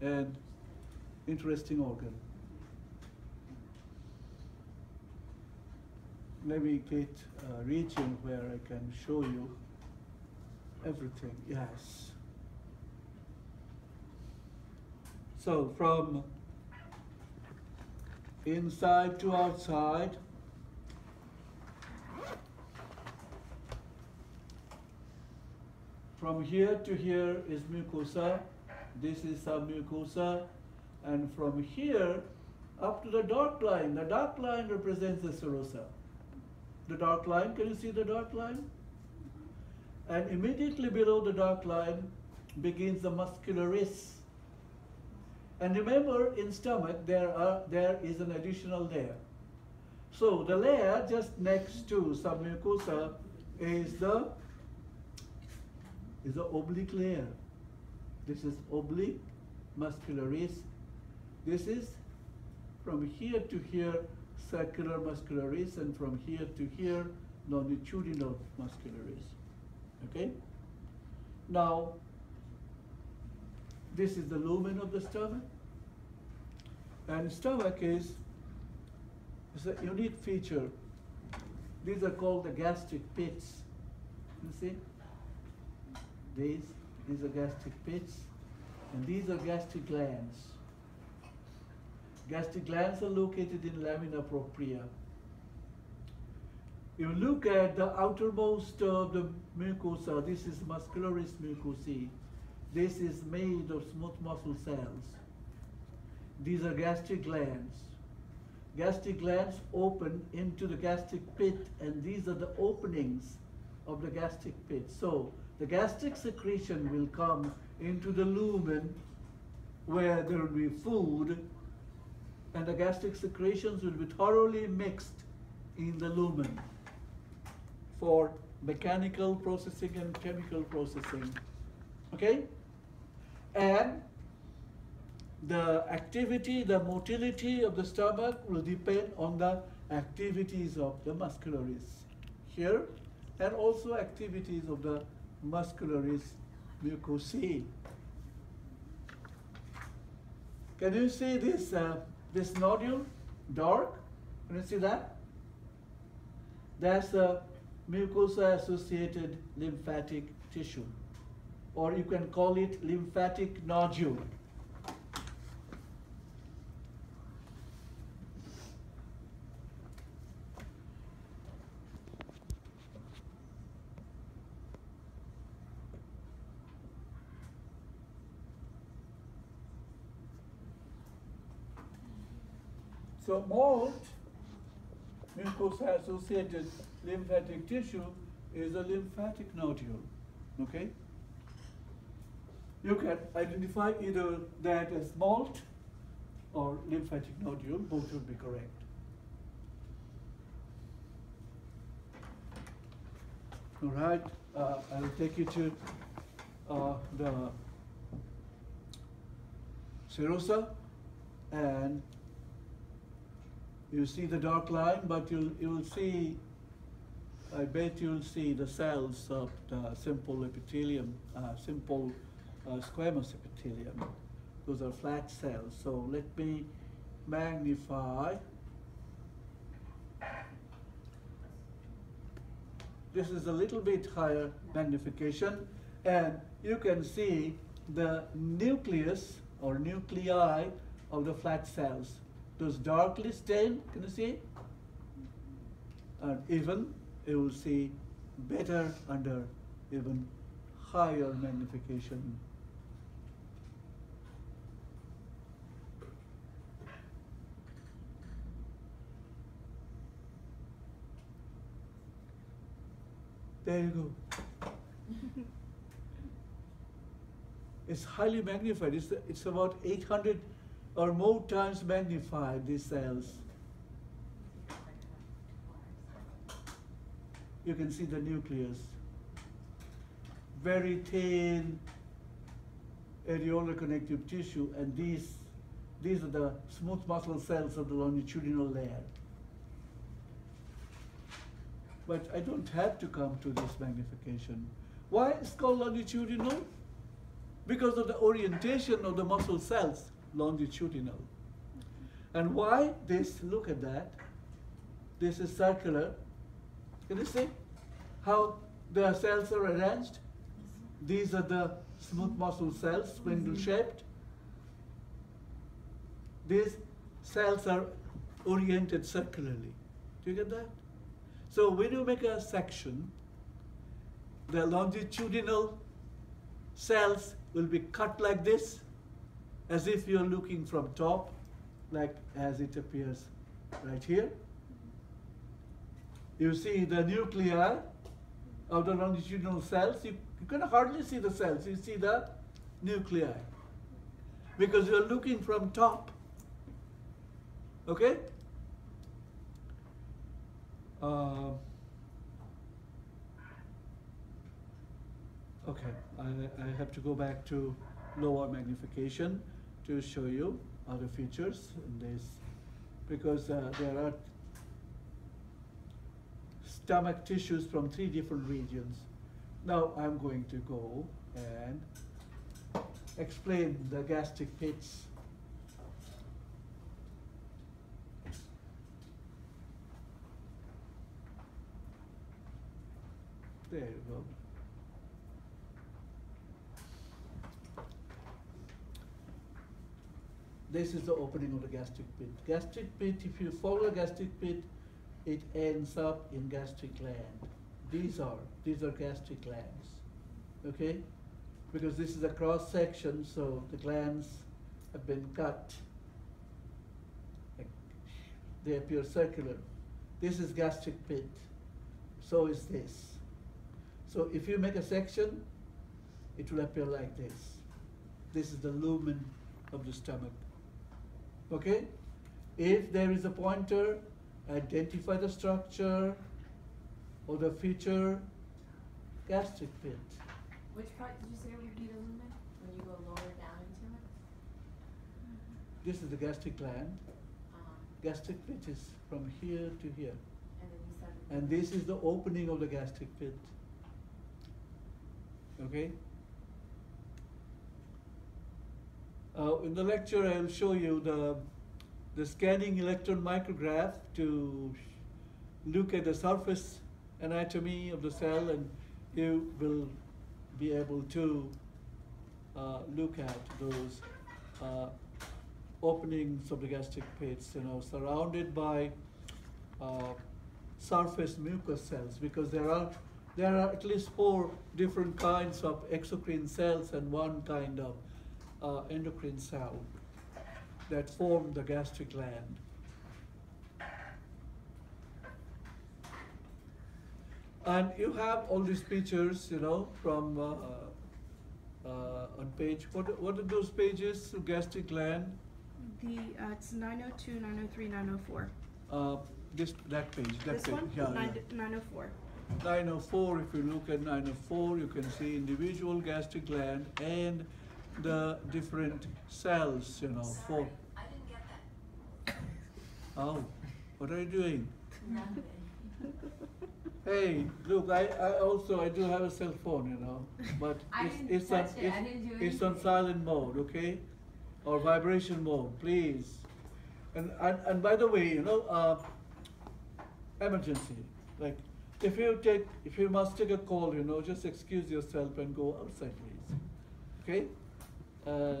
and interesting organ. Let me get a region where I can show you everything. Yes. So from inside to outside, from here to here is mucosa, this is submucosa, and from here up to the dark line, the dark line represents the serosa. The dark line, can you see the dark line? And immediately below the dark line begins the muscularis. And remember, in stomach, there, are, there is an additional layer. So the layer just next to submucosa is the is the oblique layer. This is oblique muscularis. This is from here to here circular muscularis and from here to here longitudinal muscularis. Okay? Now, this is the lumen of the stomach. And stomach is, is a unique feature. These are called the gastric pits. You see? These, these are gastric pits, and these are gastric glands. Gastric glands are located in lamina propria. If You look at the outermost of the mucosa, this is muscularis mucosae. This is made of smooth muscle cells. These are gastric glands. Gastric glands open into the gastric pit, and these are the openings of the gastric pit. So the gastric secretion will come into the lumen where there will be food and the gastric secretions will be thoroughly mixed in the lumen for mechanical processing and chemical processing. Okay? And the activity, the motility of the stomach will depend on the activities of the muscularis here and also activities of the muscularis mucosae. Can you see this, uh, this nodule, dark? Can you see that? That's the mucosa-associated lymphatic tissue, or you can call it lymphatic nodule. So MALT, mucosa-associated lymphatic tissue, is a lymphatic nodule, okay? You can identify either that as MALT or lymphatic nodule, both would be correct. All right, uh, I'll take you to uh, the serosa and you see the dark line, but you'll, you'll see, I bet you'll see the cells of the simple epithelium, uh, simple uh, squamous epithelium. Those are flat cells. So let me magnify. This is a little bit higher magnification, and you can see the nucleus or nuclei of the flat cells those darkly stained, can you see? And even you will see better under even higher magnification. There you go. it's highly magnified. It's, it's about 800 or more times magnified these cells. You can see the nucleus. Very thin areolar connective tissue, and these, these are the smooth muscle cells of the longitudinal layer. But I don't have to come to this magnification. Why it's called longitudinal? Because of the orientation of the muscle cells, longitudinal. And why this? Look at that. This is circular. Can you see how the cells are arranged? These are the smooth muscle cells, spindle shaped. These cells are oriented circularly. Do you get that? So when you make a section, the longitudinal cells will be cut like this, as if you're looking from top, like as it appears right here. You see the nuclei of the longitudinal cells. You, you can hardly see the cells. You see the nuclei. Because you're looking from top. Okay? Uh, okay, I, I have to go back to lower magnification to show you other features in this because uh, there are stomach tissues from three different regions. Now I'm going to go and explain the gastric pits. There you go. This is the opening of the gastric pit. Gastric pit, if you follow gastric pit, it ends up in gastric gland. These are, these are gastric glands, okay? Because this is a cross section, so the glands have been cut. They appear circular. This is gastric pit. So is this. So if you make a section, it will appear like this. This is the lumen of the stomach. Okay? If there is a pointer, identify the structure or the feature, gastric pit. Which part did you say would be the lumen? When you go lower down into it? This is the gastric gland. Um, Gastric pit is from here to here. and then you said. And this is the opening of the gastric pit. Okay? Uh, in the lecture, I will show you the, the scanning electron micrograph to look at the surface anatomy of the cell, and you will be able to uh, look at those uh, openings of the gastric pits, you know, surrounded by uh, surface mucous cells, because there are there are at least four different kinds of exocrine cells and one kind of uh, endocrine cell that form the gastric gland. And you have all these pictures, you know, from uh, uh, on page. What what are those pages? Gastric gland. The, uh, it's nine oh two, nine oh three, nine oh four. Uh, this that page. That This page. one, Yeah, nine, yeah. nine oh four. 904, if you look at 904, you can see individual gastric gland and the different cells, you know, for, I didn't get that. oh, what are you doing? Nothing. Hey, look, I, I also, I do have a cell phone, you know, but I it's, it's on, it. It's, it's on silent mode, okay? Or vibration mode, please. And, and, and by the way, you know, uh, emergency, like, if you take, if you must take a call, you know, just excuse yourself and go outside, please. Okay? Uh,